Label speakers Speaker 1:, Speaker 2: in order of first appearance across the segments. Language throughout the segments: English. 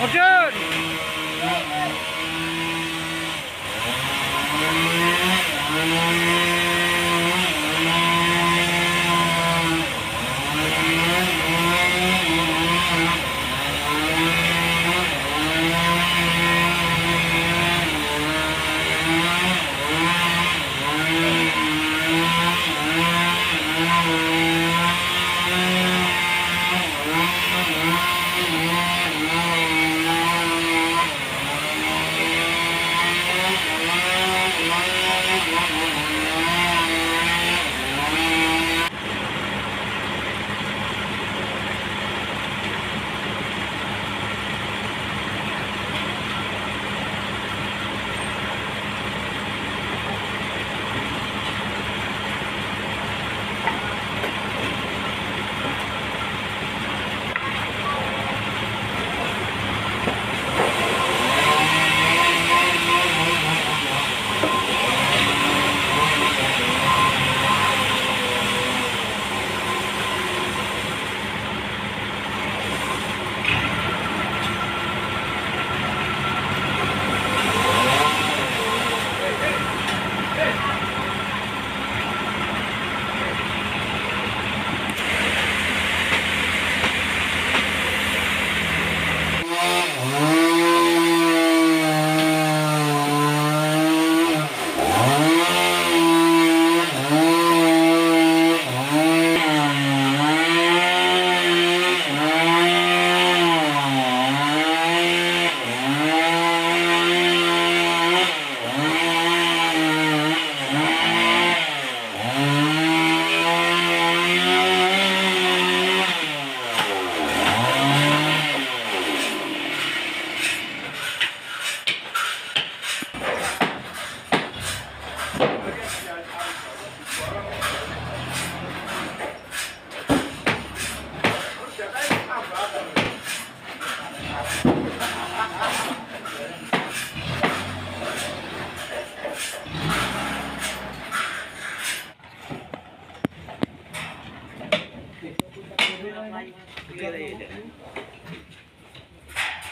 Speaker 1: On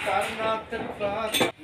Speaker 2: I'm not the father.